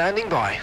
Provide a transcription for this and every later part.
Standing by.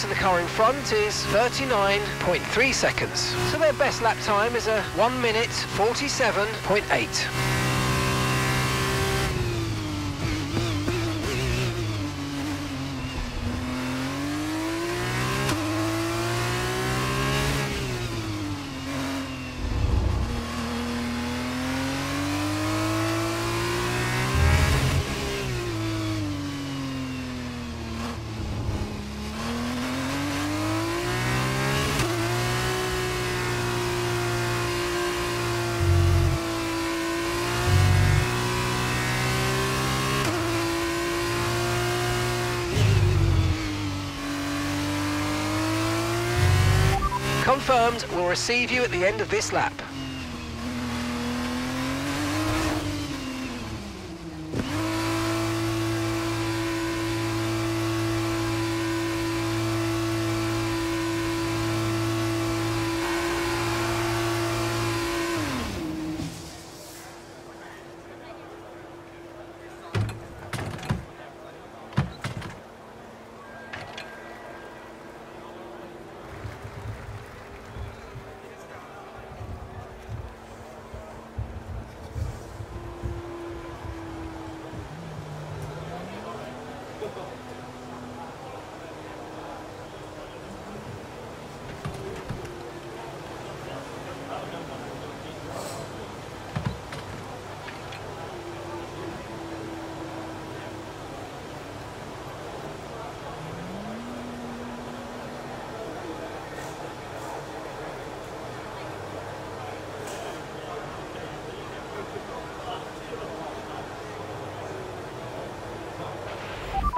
To the car in front is 39.3 seconds. So their best lap time is a 1 minute 47.8. We'll receive you at the end of this lap.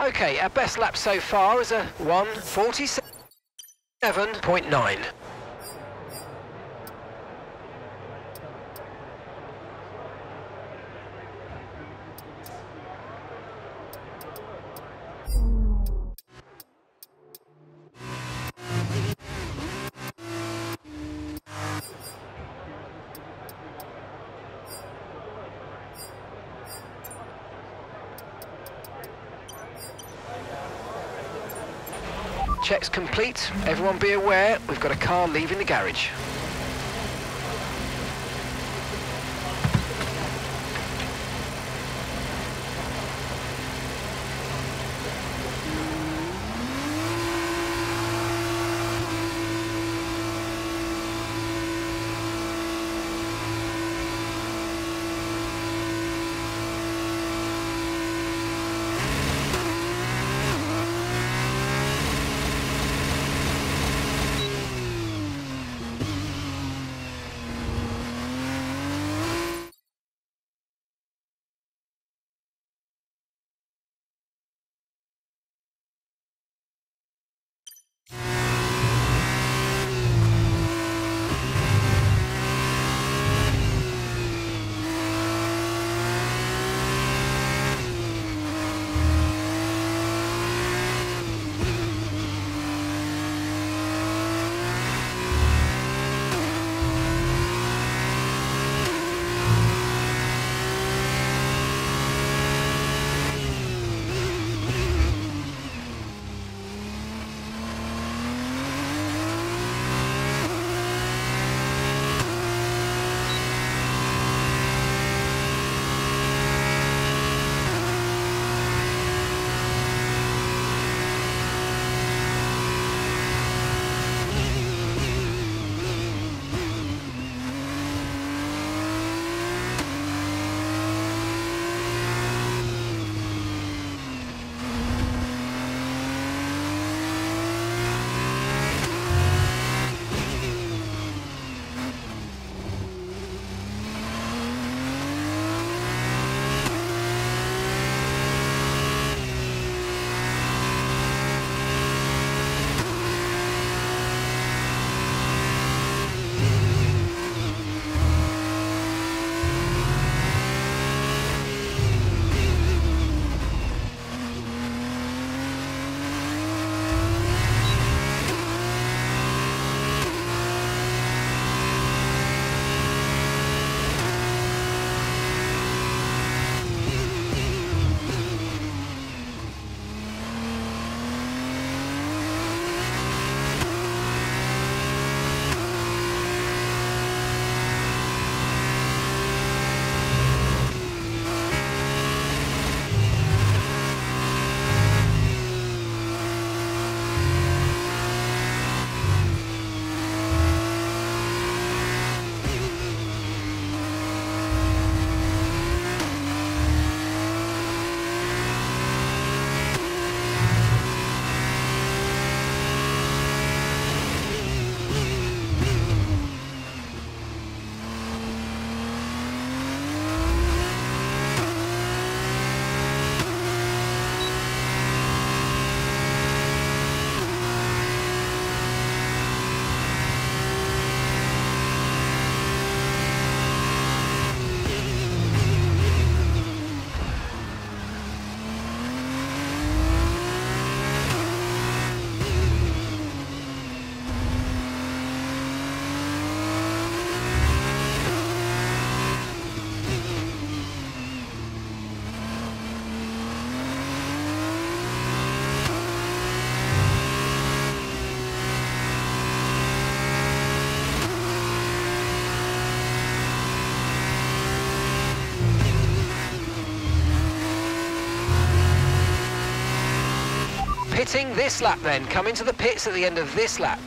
Okay, our best lap so far is a 147.9. Checks complete. Everyone be aware, we've got a car leaving the garage. Starting this lap then, coming to the pits at the end of this lap.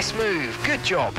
Nice move, good job.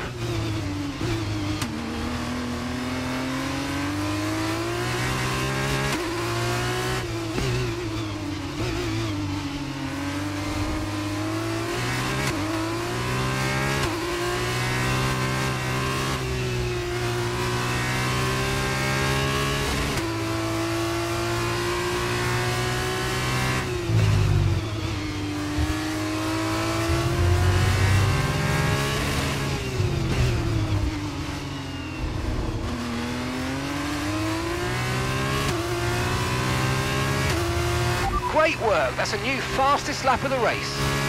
Great work, that's a new fastest lap of the race.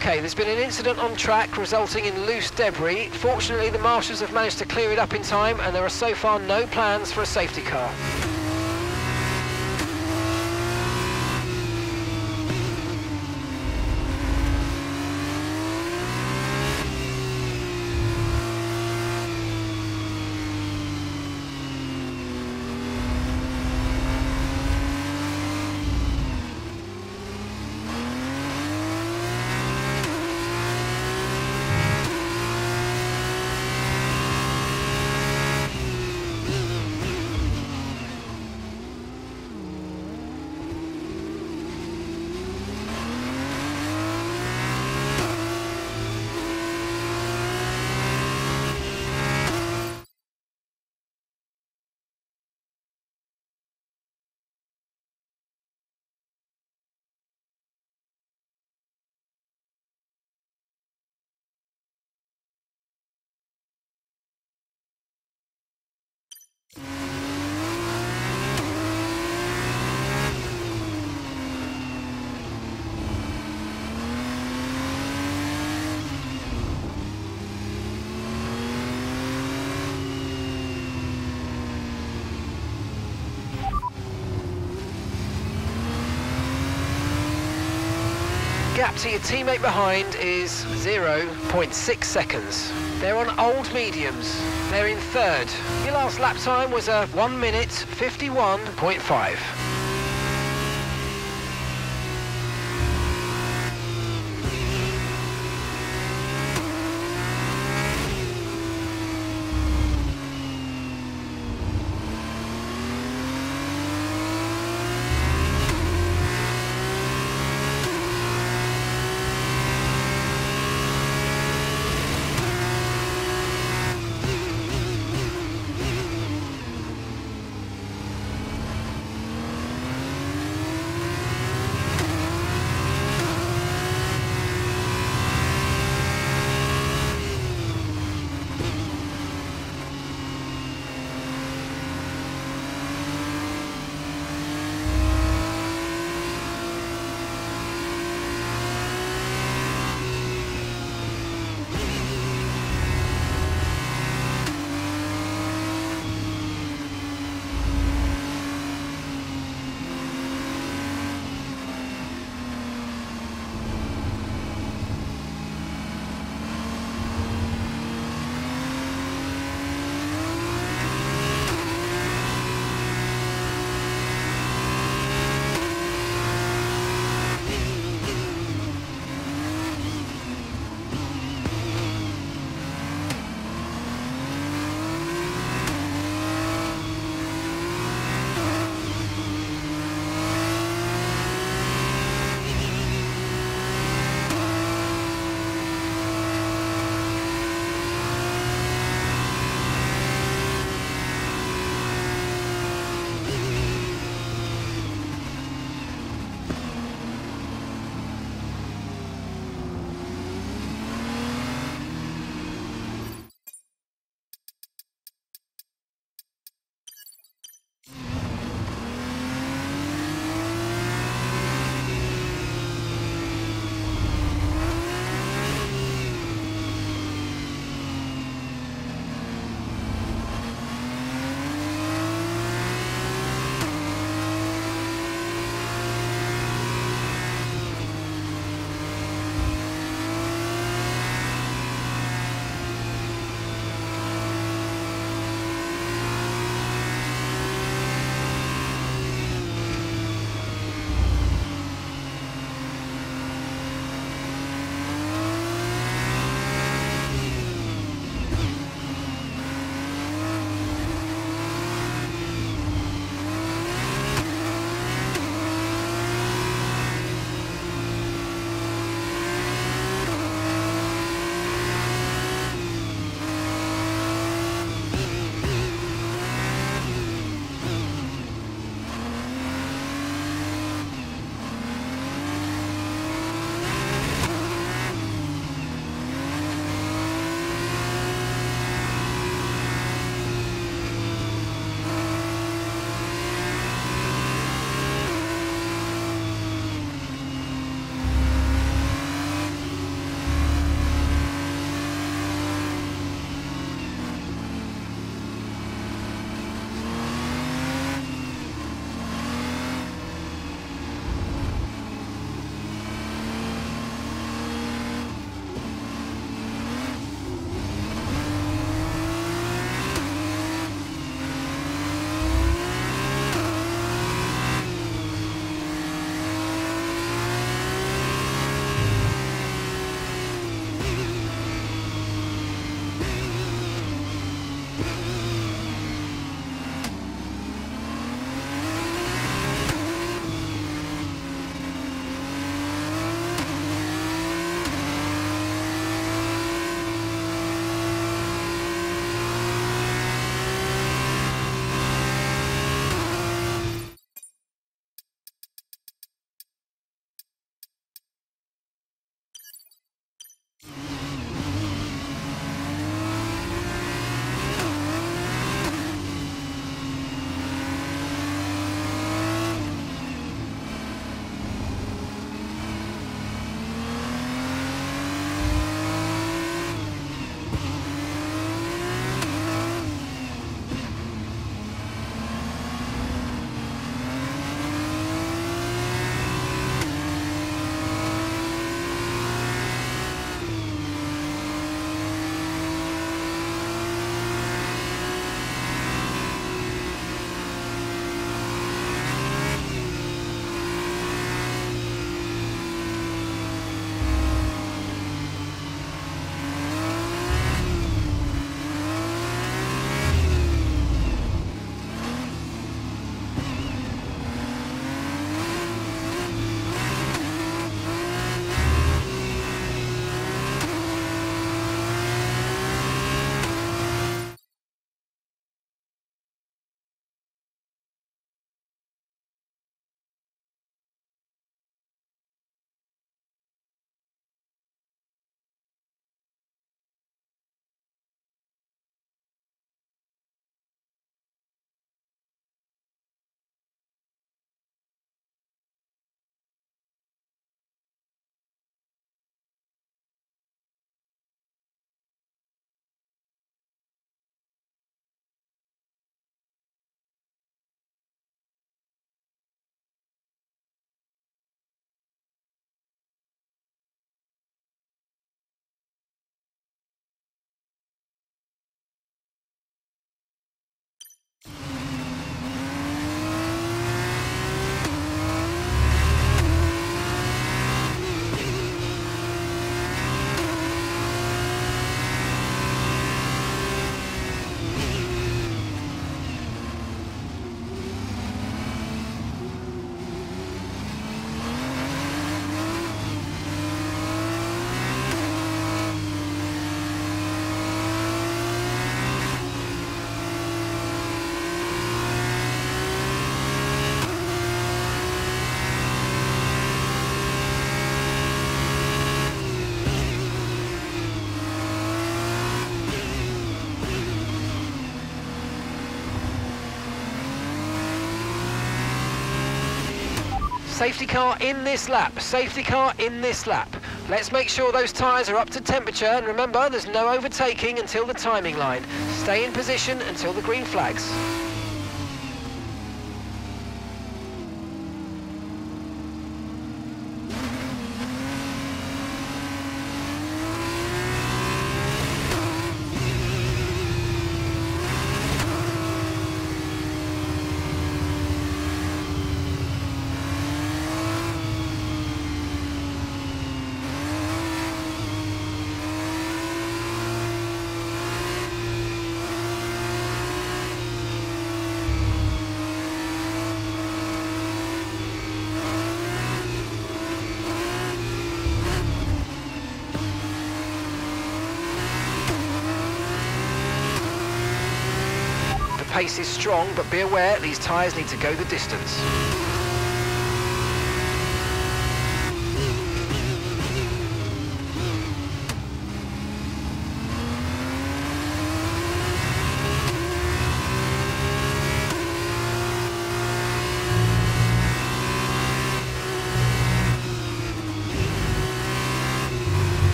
Okay, there's been an incident on track resulting in loose debris. Fortunately, the marshals have managed to clear it up in time and there are so far no plans for a safety car. Gap to your teammate behind is 0.6 seconds. They're on old mediums. They're in third. Your last lap time was a 1 minute 51.5. Safety car in this lap. Safety car in this lap. Let's make sure those tyres are up to temperature and remember there's no overtaking until the timing line. Stay in position until the green flags. Pace is strong, but be aware these tyres need to go the distance.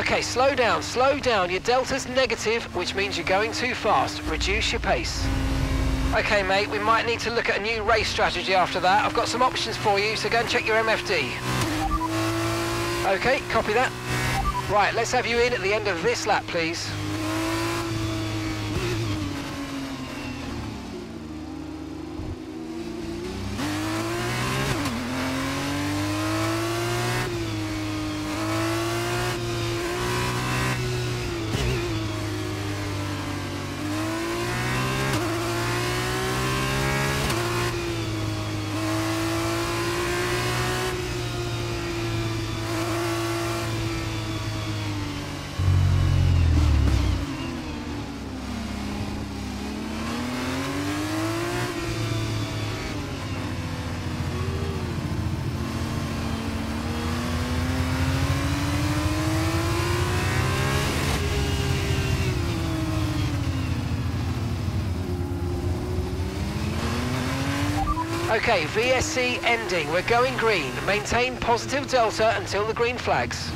Okay, slow down, slow down. Your delta's negative, which means you're going too fast. Reduce your pace. Okay, mate, we might need to look at a new race strategy after that. I've got some options for you, so go and check your MFD. Okay, copy that. Right, let's have you in at the end of this lap, please. Okay, ending. We're going green. Maintain positive delta until the green flags.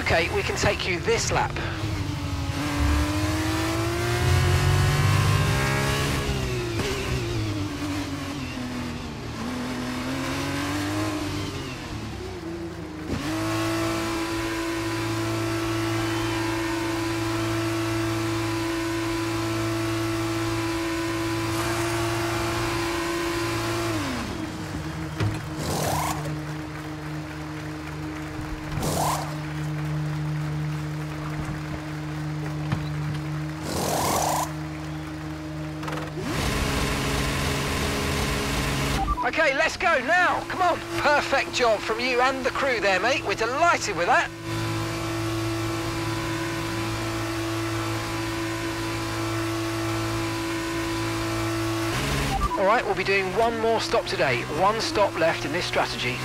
Okay, we can take you this lap. Let's go now. Come on. Perfect job from you and the crew there, mate. We're delighted with that. All right, we'll be doing one more stop today. One stop left in this strategy.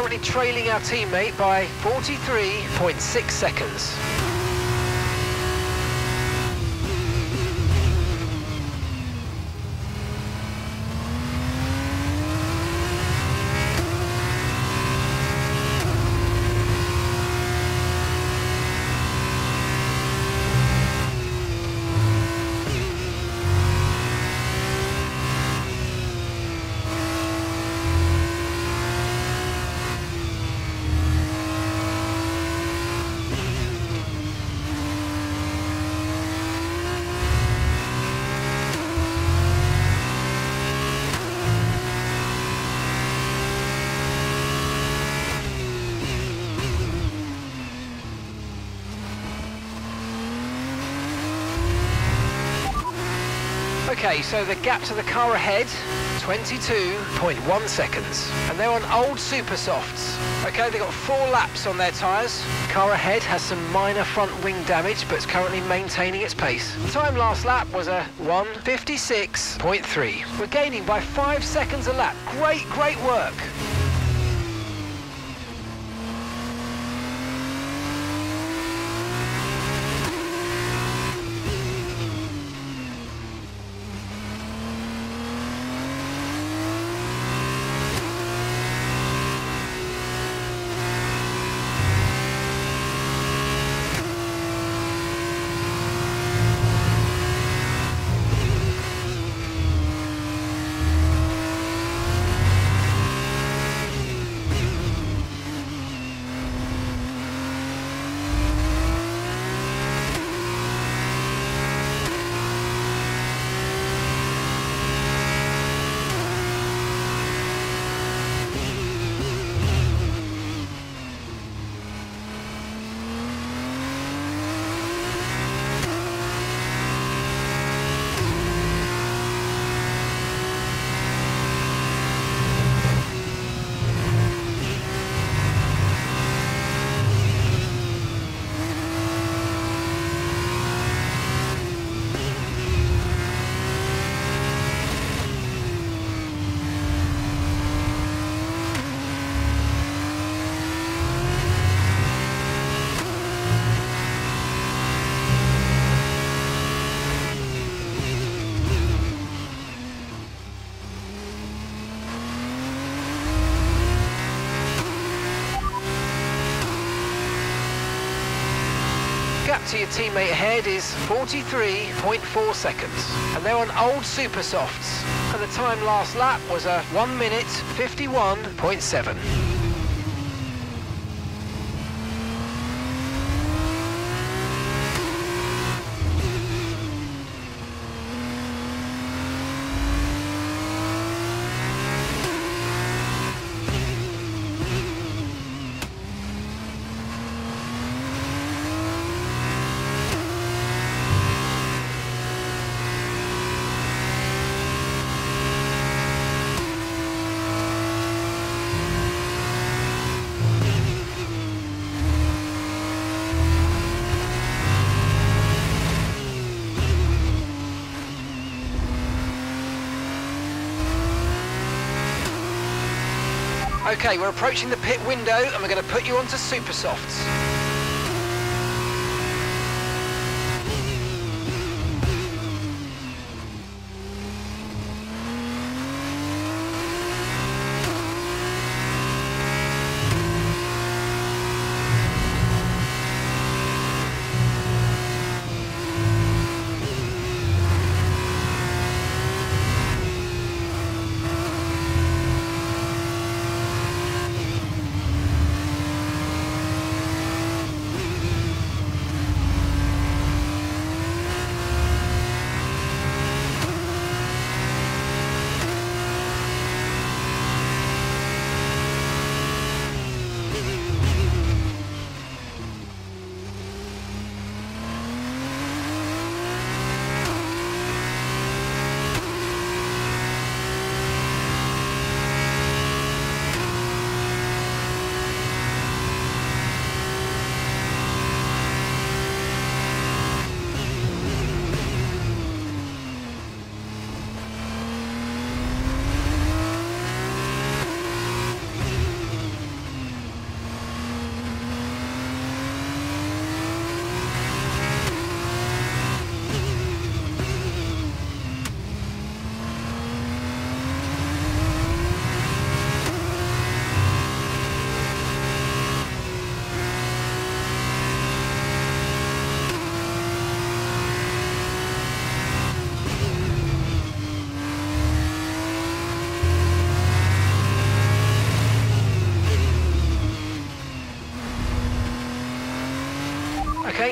Currently trailing our teammate by 43.6 seconds. Okay, so the gap to the car ahead, 22.1 seconds. And they're on old super softs. Okay, they've got four laps on their tyres. Car ahead has some minor front wing damage, but it's currently maintaining its pace. Time last lap was a 156.3. We're gaining by five seconds a lap. Great, great work. gap to your teammate ahead is 43.4 seconds. And they're on old super softs. And the time last lap was a 1 minute 51.7. Okay, we're approaching the pit window and we're going to put you onto super softs.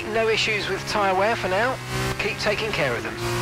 No issues with tyre wear for now. Keep taking care of them.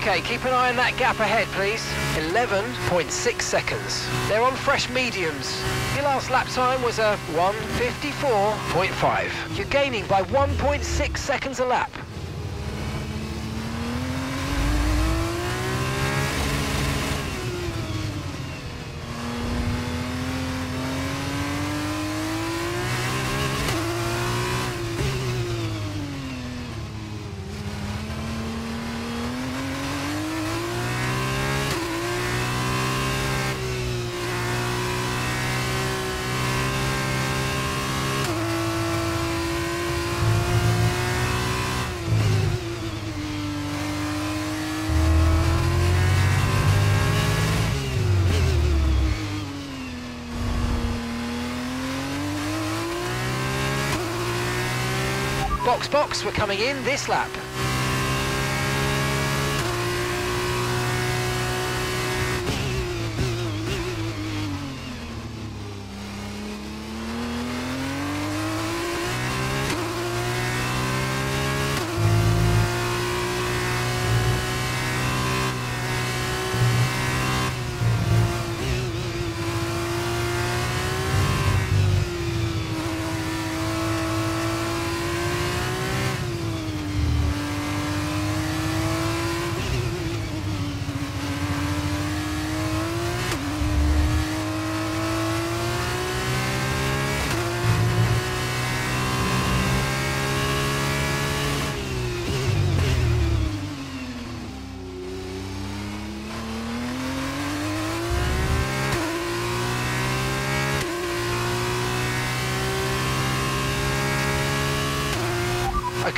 Okay, keep an eye on that gap ahead, please. 11.6 seconds. They're on fresh mediums. Your last lap time was a 154.5. You're gaining by 1.6 seconds a lap. Box, box, we're coming in this lap.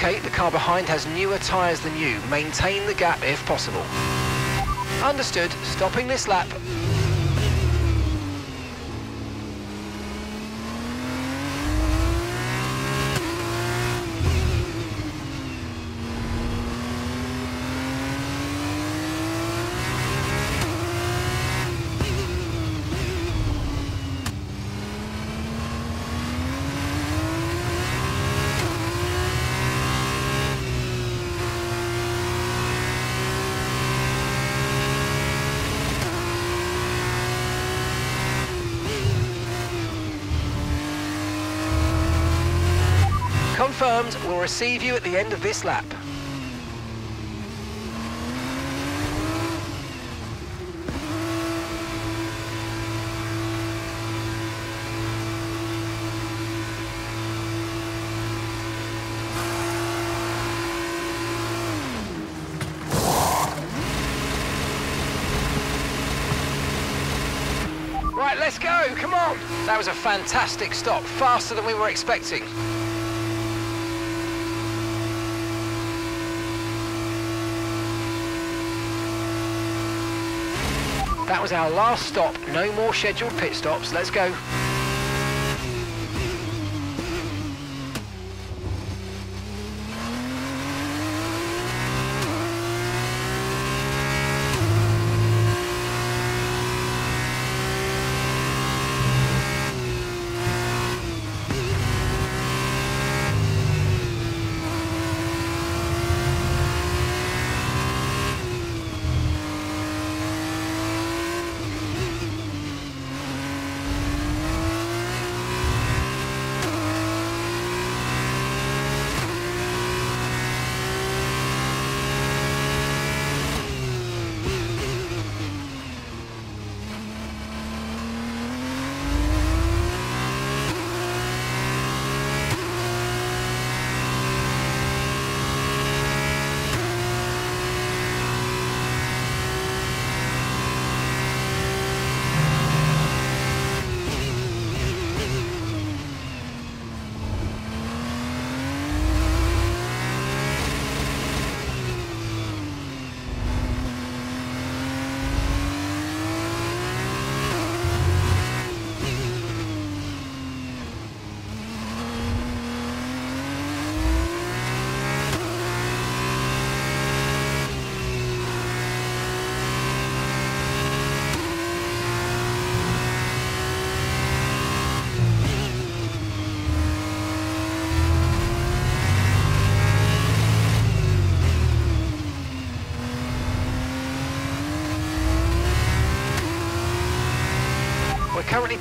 Okay, the car behind has newer tyres than you. Maintain the gap if possible. Understood. Stopping this lap. Confirmed, we'll receive you at the end of this lap. Right, let's go, come on! That was a fantastic stop, faster than we were expecting. That was our last stop. No more scheduled pit stops. Let's go.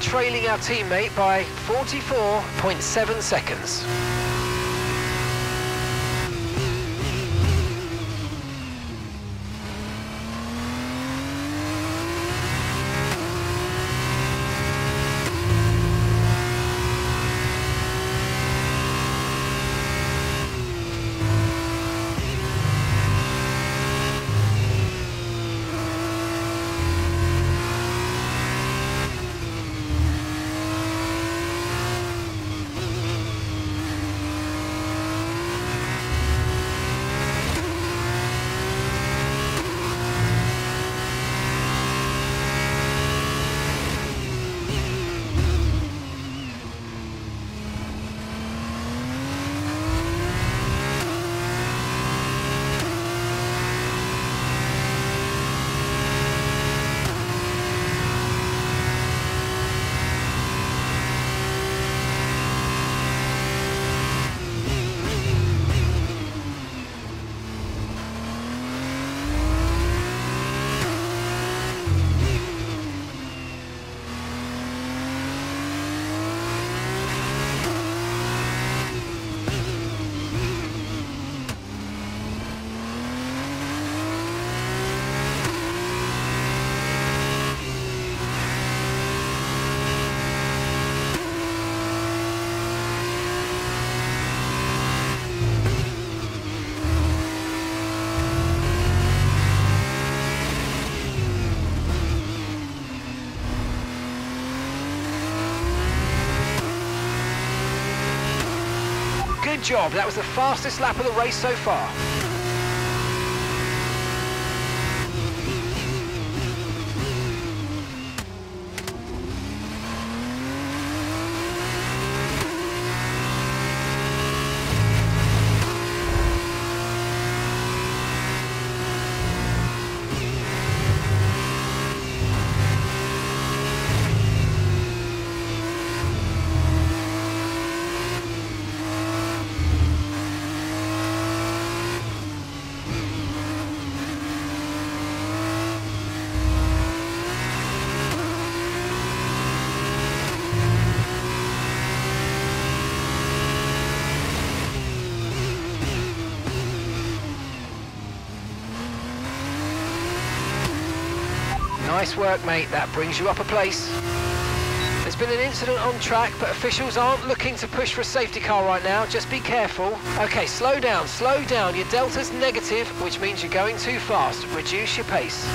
Trailing our teammate by 44.7 seconds. Job, that was the fastest lap of the race so far. Nice work, mate. That brings you up a place. There's been an incident on track, but officials aren't looking to push for a safety car right now. Just be careful. Okay, slow down, slow down. Your delta's negative, which means you're going too fast. Reduce your pace.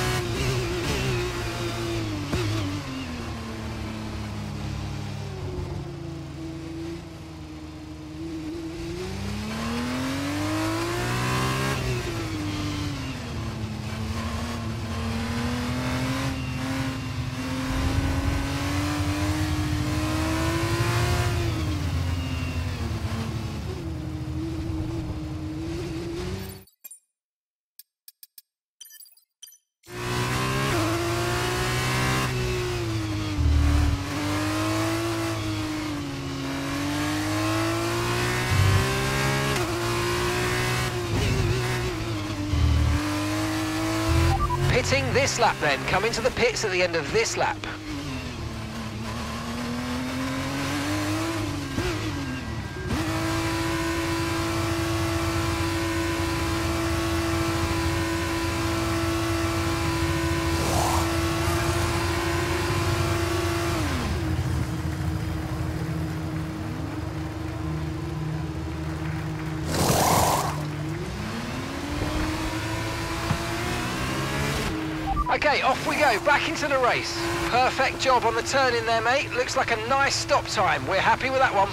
Lap then. Come into the pits at the end of this lap. Okay, off we go, back into the race. Perfect job on the turn in there, mate. Looks like a nice stop time. We're happy with that one.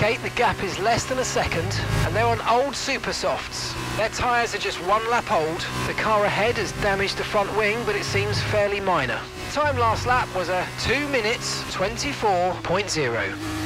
The gap is less than a second, and they're on old Super Softs. Their tyres are just one lap old. The car ahead has damaged the front wing, but it seems fairly minor. Time last lap was a 2 minutes 24.0.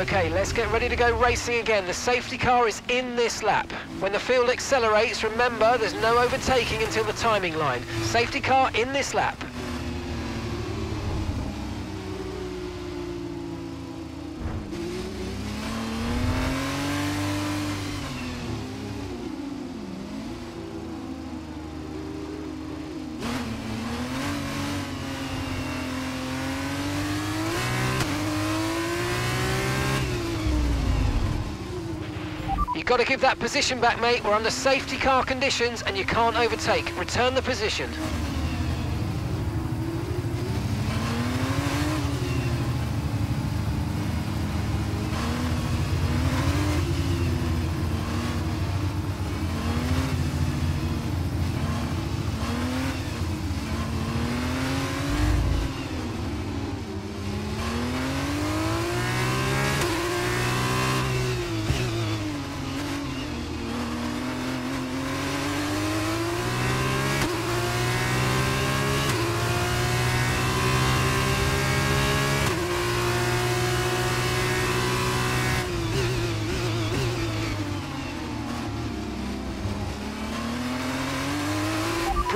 Okay, let's get ready to go racing again. The safety car is in this lap. When the field accelerates, remember there's no overtaking until the timing line. Safety car in this lap. Got to give that position back, mate. We're under safety car conditions and you can't overtake. Return the position.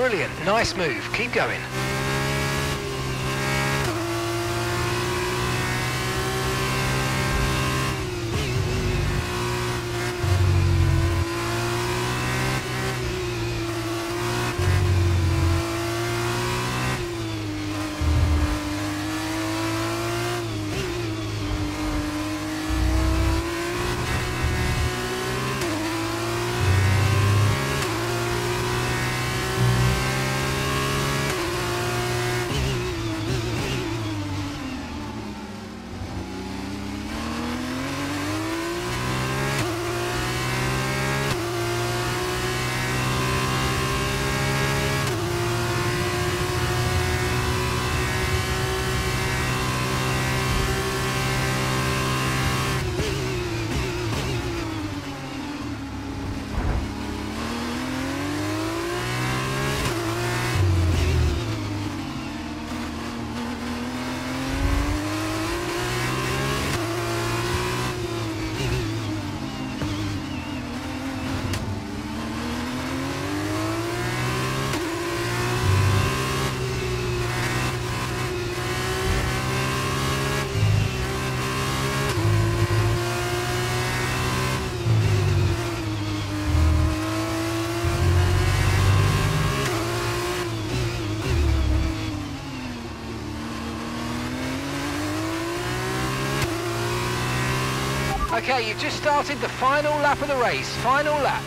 Brilliant, nice move. Keep going. Okay, you've just started the final lap of the race. Final lap.